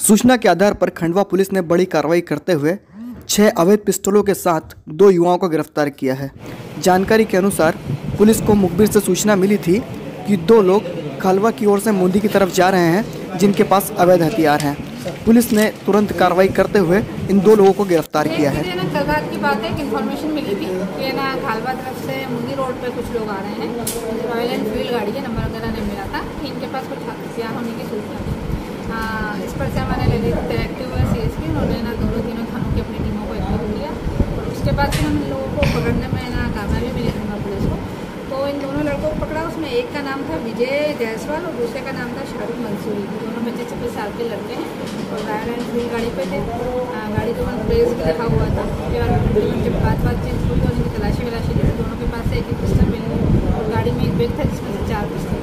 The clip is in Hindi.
सूचना के आधार पर खंडवा पुलिस ने बड़ी कार्रवाई करते हुए छह अवैध पिस्टलों के साथ दो युवाओं को गिरफ़्तार किया है। जानकारी के अनुसार पुलिस को मुखबिर से सूचना मिली थी कि दो लोग खालवा की ओर से मुंदी की तरफ़ जा रहे हैं, जिनके पास अवैध हथियार हैं। पुलिस ने तुरंत कार्रवाई करते हुए इन दो लोगों को गिरफ़्तार किया है। इनके पास कुछ होने की सूचना इन लोगों को पकड़ने में ना कामयाबी मिली खंडवा पुलिस को तो इन दोनों लड़कों को पकड़ा। उसमें एक का नाम था विजय जायसवाल और दूसरे का नाम था शाहरुख मंसूरी। दोनों बच्चे छब्बीस साल के लड़के हैं और रॉयल एनफील्ड गाड़ी पे थे। गाड़ी तो मैंने प्रेस भी लिखा हुआ था। जब बात बात चेंज हुई तो उनकी तलाशी वलाशी दोनों के पास एक एक पिस्टल मिली। और गाड़ी में एक बैग था जिसमें से चार पिस्टल